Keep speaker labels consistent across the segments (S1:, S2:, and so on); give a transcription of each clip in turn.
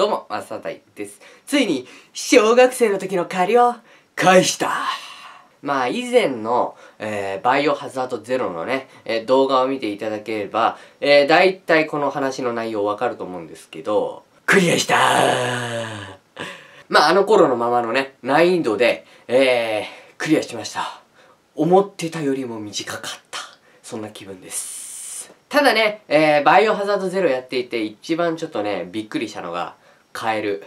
S1: どうも、マサタイです。ついに、小学生の時の借りを返したまあ、以前の、えー、バイオハザードゼロのね、えー、動画を見ていただければ、えー、大体この話の内容わかると思うんですけど、クリアしたまあ、あの頃のままのね、難易度で、えー、クリアしました。思ってたよりも短かった。そんな気分です。ただね、えー、バイオハザードゼロやっていて、一番ちょっとね、びっくりしたのが、カエル。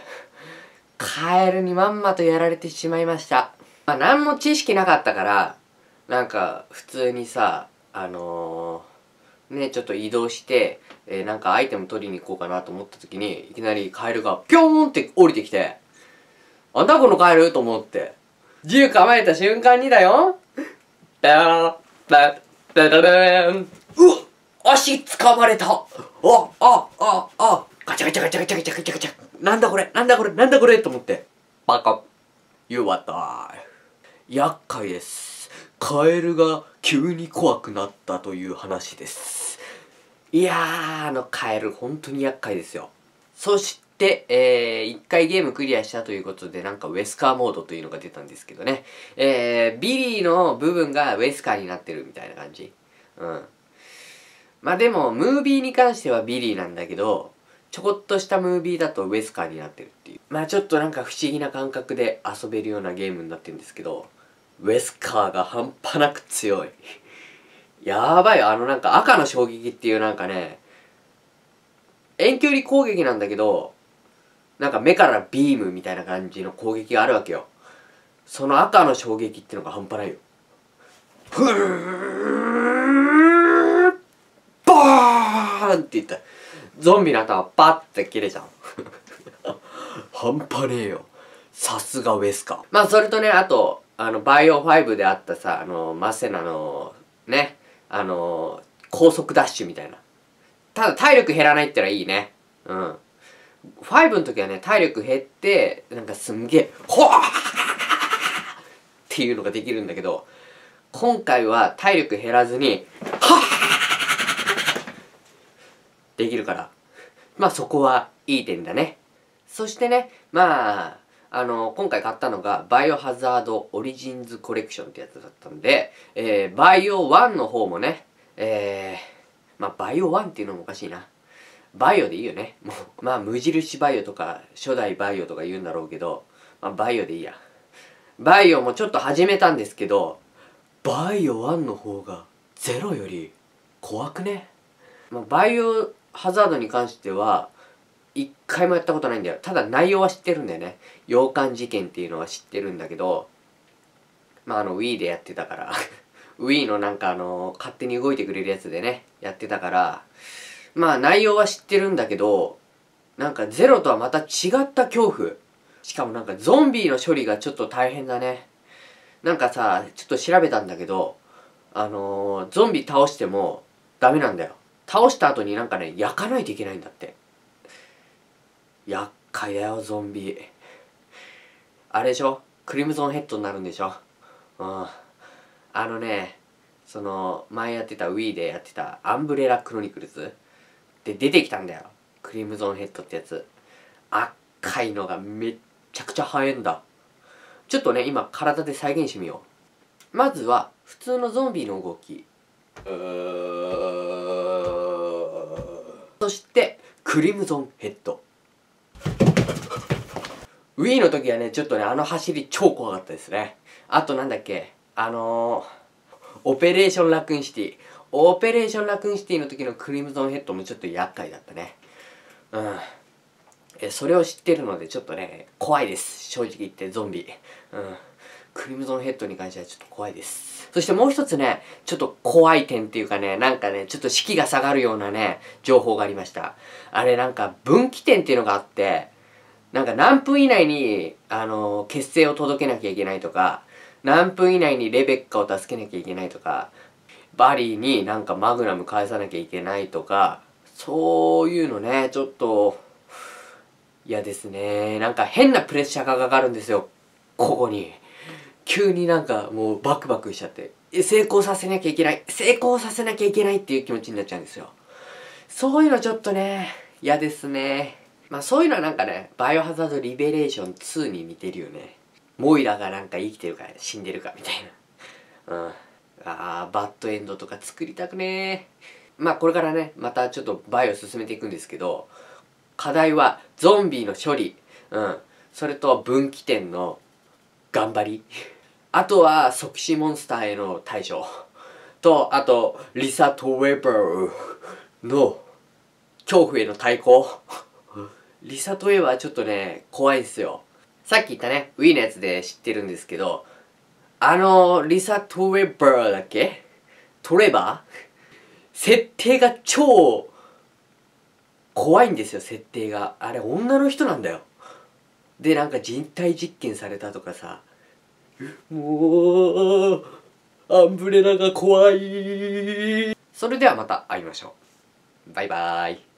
S1: カエルにまんまとやられてしまいました。まあ、何も知識なかったから、なんか、普通にさ、あのー、ね、ちょっと移動して、えー、なんかアイテム取りに行こうかなと思った時に、いきなりカエルがピョーンって降りてきて、あんたこのカエル？と思って、銃構えた瞬間にだよ、ペーペペペペンうわ足掴まれた。あ、あ、あ、あ、ガチャガチャガチャガチャガチャガチャガチャ。なんだこれなんだこれなんだこれと思って。バカ。You what die. 厄介です。カエルが急に怖くなったという話です。いやー、あのカエル本当に厄介ですよ。そして、えー、一回ゲームクリアしたということで、なんかウェスカーモードというのが出たんですけどね。えー、ビリーの部分がウェスカーになってるみたいな感じ。うん。まあでも、ムービーに関してはビリーなんだけど、ちょこっとしたムービーだとウェスカーになってるっていう。まあちょっとなんか不思議な感覚で遊べるようなゲームになってるんですけど、ウェスカーが半端なく強い。やばいよあのなんか赤の衝撃っていうなんかね、遠距離攻撃なんだけど、なんか目からビームみたいな感じの攻撃があるわけよ。その赤の衝撃ってのが半端ないよ。ふーバーンって言った。ゾンビの頭パッて切れちゃう。半端ねえよ。さすがウェスカまあそれとねあとあのバイオ5であったさあのマセナのねあの高速ダッシュみたいな。ただ体力減らないってのはいいね。うん。5の時はね体力減ってなんかすんげえほわっていうのができるんだけど今回は体力減らずにはっできから。まあそこはいい点だね。そしてね、まあ、あの、今回買ったのが、バイオハザードオリジンズコレクションってやつだったんで、えー、バイオ1の方もね、えー、まあ、バイオ1っていうのもおかしいな。バイオでいいよね。もう、まあ、無印バイオとか、初代バイオとか言うんだろうけど、まあ、バイオでいいや。バイオもちょっと始めたんですけど、バイオ1の方がゼロより怖くね。まあ、バイオハザードに関しては一回もやったことないんだよ。ただ内容は知ってるんだよね。洋館事件っていうのは知ってるんだけどまああの Wii でやってたから。Wii のなんかあの勝手に動いてくれるやつでねやってたから。まあ内容は知ってるんだけどなんかゼロとはまた違った恐怖。しかもなんかゾンビの処理がちょっと大変だね。なんかさちょっと調べたんだけどあのー、ゾンビ倒してもダメなんだよ。倒した後になんかね焼かないといけないんだって。厄介だよゾンビ。あれでしょ？クリムゾンヘッドになるんでしょ？うん。あのねその前やってた Wii でやってたアンブレラクロニクルズ。で出てきたんだよ。クリムゾンヘッドってやつ。赤いのがめっちゃくちゃ速いんだ。ちょっとね今体で再現してみよう。まずは普通のゾンビの動き。そしてクリムゾンヘッド。Wii の時はねちょっとねあの走り超怖かったですね。あとなんだっけあのー、オペレーションラクーンシティ。オペレーションラクーンシティの時のクリムゾンヘッドもちょっと厄介だったね。うん。えそれを知ってるのでちょっとね怖いです。正直言ってゾンビ。うん。クリムゾンヘッドに関してはちょっと怖いです。そしてもう一つね、ちょっと怖い点っていうかね、なんかね、ちょっと士気が下がるようなね、情報がありました。あれなんか分岐点っていうのがあって、なんか何分以内に、あの、結成を届けなきゃいけないとか、何分以内にレベッカを助けなきゃいけないとか、バリーになんかマグナム返さなきゃいけないとか、そういうのね、ちょっと、嫌ですね。なんか変なプレッシャーがかかるんですよ。ここに。急になんかもうバクバクしちゃって成功させなきゃいけない成功させなきゃいけないっていう気持ちになっちゃうんですよそういうのちょっとね嫌ですねまあそういうのはなんかね、バイオハザードリベレーション2に似てるよね。モイラがなんか生きてるか死んでるかみたいな。うん。あー、バッドエンドとか作りたくねまあこれからね、またちょっとバイオ進めていくんですけど、課題はゾンビの処理。うん。それと分岐点の頑張り。あとは即死モンスターへの対処。と、あと、リサ・トウェバーの恐怖への対抗。リサ・トウェバーちょっとね、怖いんすよ。さっき言ったね、ウィーのやつで知ってるんですけど、あの、リサ・トウェバーだっけ？トレバー？設定が超怖いんですよ、設定が。あれ、女の人なんだよ。で、なんか人体実験されたとかさ。もう、アンブレラが怖い。それではまた会いましょう。バイバーイ。